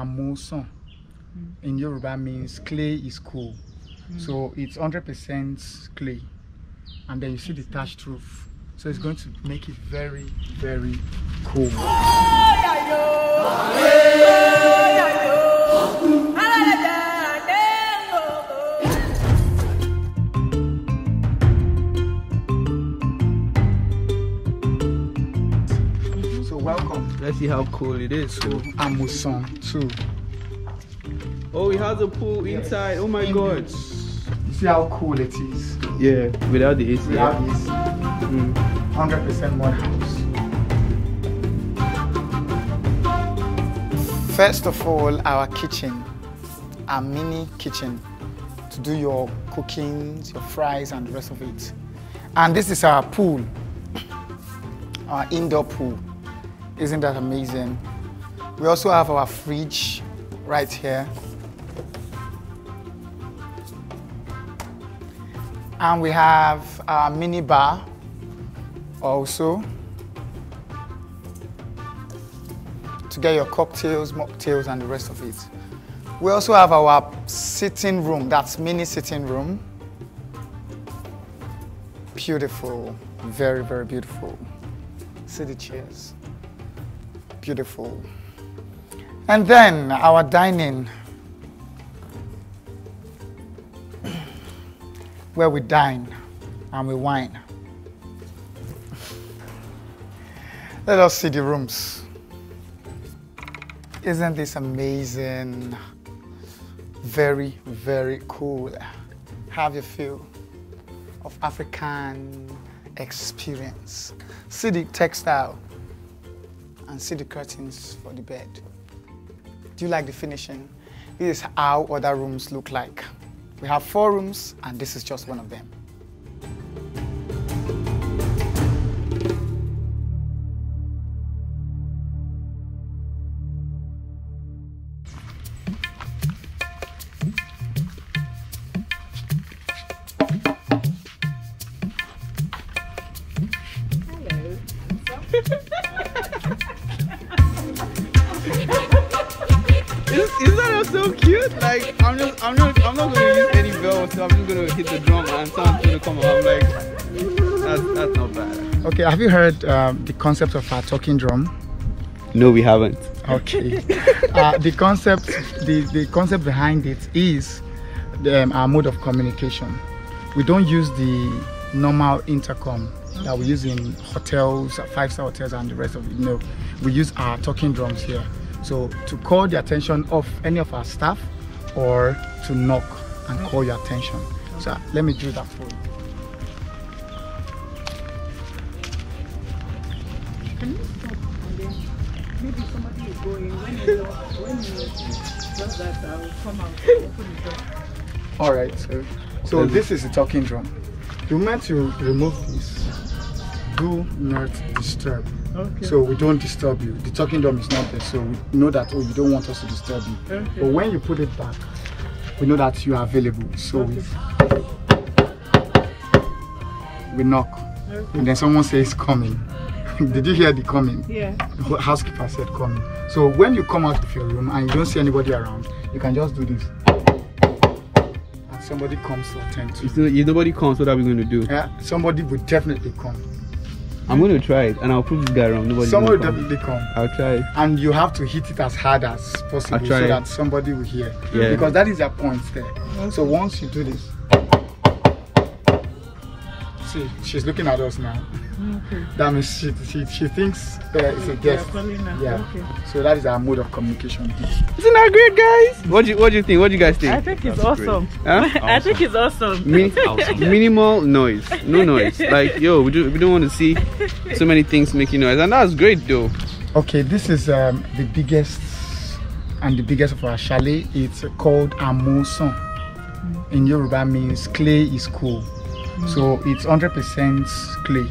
amosan. In Yoruba means clay is cool. So it's 100% clay. And then you see the thatched roof. So it's going to make it very, very cool. Let's see how cool it is. to Amusan 2. Oh, it has a pool inside. Oh my god. You see how cool it is? Yeah, without the AC. We have this Mm. 100% mud house. First of all, our kitchen, our mini kitchen to do your cookings, your fries, and the rest of it. And this is our pool, our indoor pool. Isn't that amazing? We also have our fridge right here. And we have our mini bar also to get your cocktails, mocktails, and the rest of it. We also have our sitting room, that's mini sitting room. Beautiful, very, very beautiful. See the chairs, beautiful. And then our dining, where we dine and we wine. Let us see the rooms. Isn't this amazing? Very, very cool. Have a feel of African experience. See the textile and see the curtains for the bed. Do you like the finishing? This is how other rooms look like. We have four rooms and this is just one of them. Someone's come up. I'm like that's that's not bad. Okay, have you heard um, the concept of a talking drum? No, we haven't. Okay. uh, the concept, the, the concept behind it is the, um, our mode of communication. We don't use the normal intercom that we use in hotels, five-star hotels, and the rest of it. No, we use our talking drums here. So to call the attention of any of our staff, or to knock and call your attention. So let me do that for you. Just that I will come out and open the door. All right, so so this is the talking drum. The moment you remove this, do not disturb. Okay. So we don't disturb you. The talking drum is not there, so we know that oh you don't want us to disturb you. Okay. But when you put it back, we know that you are available. So we we knock, and then someone says coming. Did you hear the coming? Yeah. The housekeeper said coming. So when you come out of your room and you don't see anybody around, you can just do this. And somebody comes to attend to you. If, if nobody comes, what are we gonna do? Yeah, somebody will definitely come. I'm gonna try it and I'll prove this guy wrong. Nobody Somebody will gonna come. definitely come. I'll try it. And you have to hit it as hard as possible so it. that somebody will hear. Yeah. Because that is their point there. So once you do this, see, she's looking at us now. Okay. That means she, she, she thinks uh, it's a guest. calling. Yeah. Okay. So that is our mode of communication. Isn't that great, guys? What do you What do you think? What do you guys think? I think it's awesome. Huh? I think it's awesome. Mi- minimal noise, no noise. Like yo, we, do, we don't want to see so many things making noise, and that's great though. Okay, this is um, the biggest and the biggest of our chalet. It's called Amoson. In Yoruba means clay is cool. So it's 100% clay.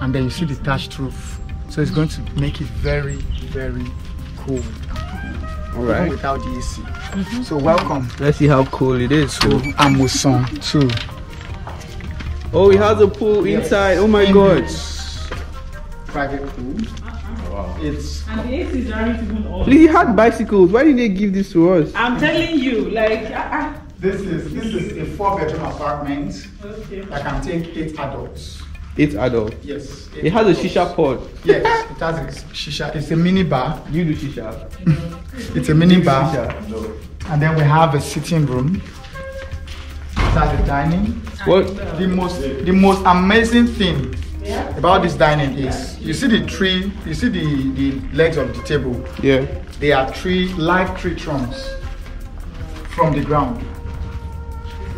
And then you see the thatched roof. So it's going to make it very, very cool. All Even without the AC. So welcome let's see how cool it is. to Amoson 2. Oh, it has a pool inside. Oh my god. Private pool. No, it's And the ACs aren't even on. He had bicycles. Why did they give this to us? I'm telling you, like, ah, this is this is a four bedroom apartment. Okay. that can take eight adults. Eight adults. Yes. It has a shisha pod. Yes, it has a shisha. It's a mini bar. You do shisha. It's a mini bar. Shisha. No. And then we have a sitting room. That's the dining. What? The most the most amazing thing Yeah. about this dining is you see the tree, you see the, the legs of the table. Yeah. They are three live tree trunks from the ground.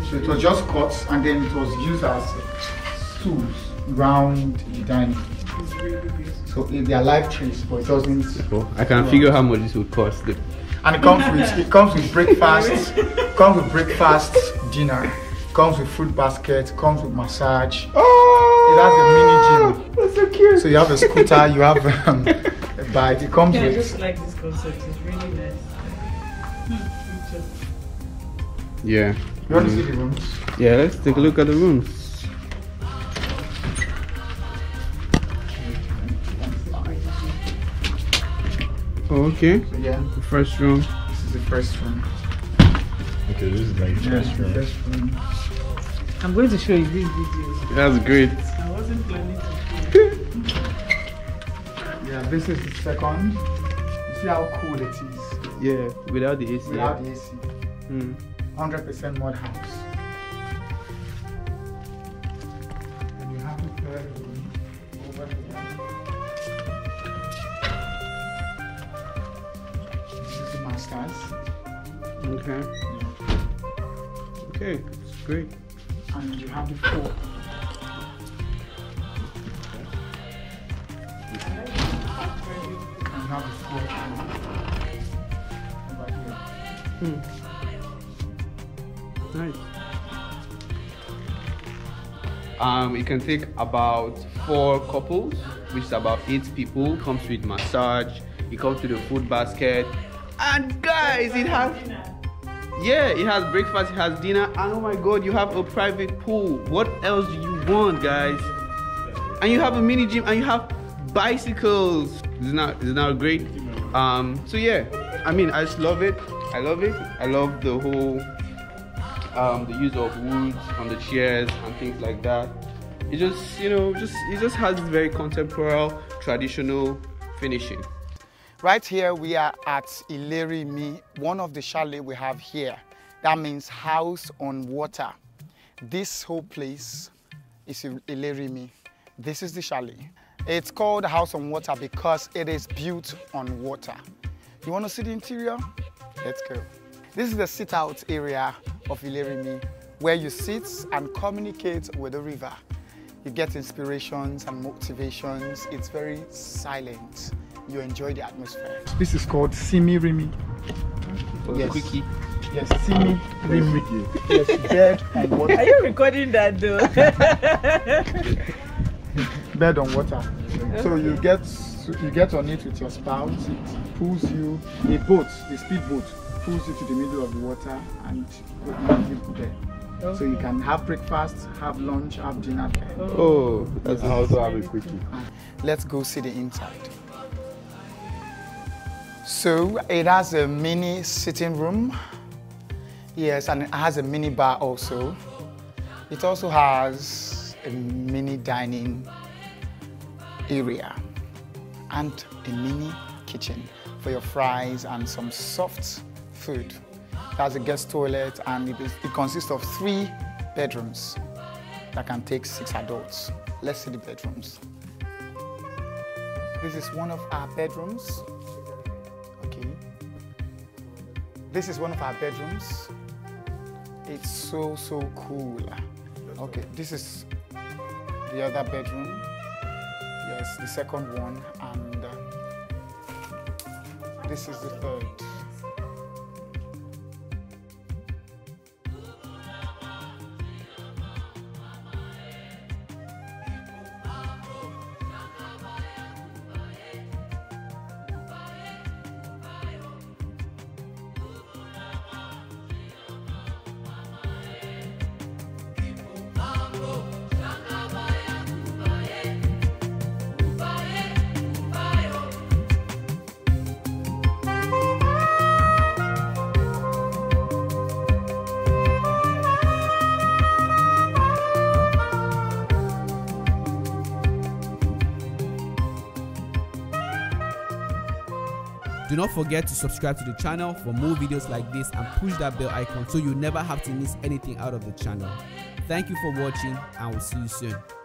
So it was just cut and then it was used as stools round the dining. It's really. So it- they are live trees, but it doesn't. Oh, I can figure how much this would cost. And it comes with it comes with breakfast, comes with breakfast, dinner, comes with fruit basket, comes with massage. Oh, It has a mini gym. That's so cute. So you have a scooter, you have um, a bike. It comes Yeah, I with just like this concept. It's really nice. Hmm, yeah. You want to see the rooms? Yeah, let's take a look at the rooms. Oh, okay. So yeah, The first room. this is the first room. Okay, this is like Yes, just the right. first room. I'm going to show you these videos. That's great. I wasn't planning to. Yeah, this is the second. You see how cool it is Yeah, without the AC. without the AC. Mm. 100% mud house. And you have the third room over here. This is the masters. Okay. Okay, it's great. And you have the fourth. And you have the fourth over here. Hmm. Nice. Um, it can take about four couples, which is about eight people. Comes with massage. It comes with a food basket. And guys, it has yeah, it has breakfast, it has dinner, and oh my god, you have a private pool. What else do you want, guys? And you have a mini gym, and you have bicycles. Isn't it's not great. Um, so yeah, I mean, I just love it. I love it. I love the whole um, the use of wood on the chairs and things like that. It just, you know, just it just has this very contemporary, traditional finishing. Right here, we are at Ilerimi, one of the chalet we have here. That means house on water. This whole place is Il- Ilerimi. This is the chalet. It's called House on Water because it is built on water. You want to see the interior? Let's go. This is the sit out area of Ilerimi where you sit and communicate with the river. You get inspirations and motivations. It's very silent. You enjoy the atmosphere. This is called Simi Rimi. Yes. Quickie. Yes, Simi Rimi. Yes, bed on water. Are you recording that though? Bed on water. So you get you get on it with your spouse. It pulls you. A boat, a speed boat, pulls you to the middle of the water and you you there. So you can have breakfast, have lunch, have dinner there. Oh, oh that's I also have a quickie. Let's go see the inside. So it has a mini sitting room. Yes, and it has a mini bar also. It also has a mini dining area and a mini kitchen for your fries and some soft food. It has a guest toilet and it, is, it consists of three bedrooms that can take six adults. Let's see the bedrooms. This is one of our bedrooms. Okay. This is one of our bedrooms. It's so, so cool. Okay, this is the other bedroom. Yes, the second one. And uh, this is the third. Do not forget to subscribe to the channel for more videos like this and push that bell icon so you never have to miss anything out of the channel. Thank you for watching and we'll see you soon.